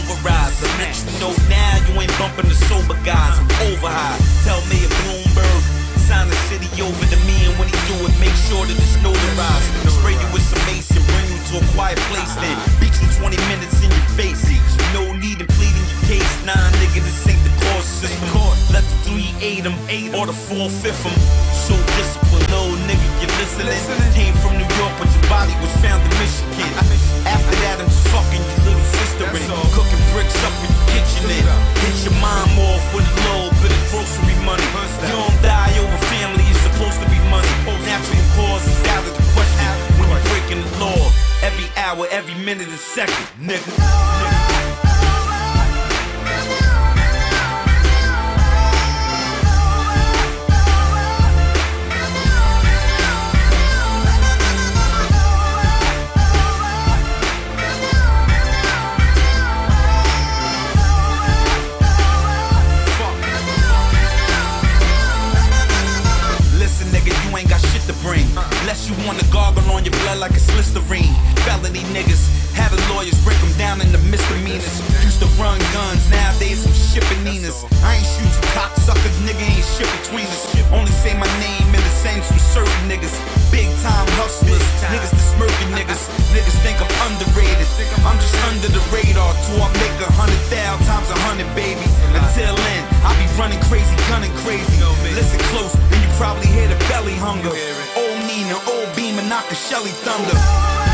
overrides. I let you know now you ain't bumping the sober guys. I'm over high. Tell me a Bloomberg sign the city over to me, and when he do it, make sure that it's notarized. Spray you with some mace and bring you to a quiet place, then beat you 20 minutes in your face. No need in pleading your case, nah, nigga, this ain't the court system. Let the 3-8 them, 8 or the 4-5 them. So Hour, every minute, and second, nigga. Listen, Unless you wanna gargle on your blood like a Listerine. Felony niggas, having lawyers break them down into misdemeanors. Used to run guns, nowadays I'm shipping Ninas. I ain't shoot you cocksuckers, nigga, ain't shit between us. Only say my name in the same with certain niggas. Big time hustlers, niggas the smirking niggas. Niggas think I'm underrated. I'm just under the radar till I make a hundred thousand times a hundred, baby. Until then, I'll be running crazy, gunning crazy. Listen close, and you probably hear the belly hunger. Nina, old Beam, and Shelly thunder.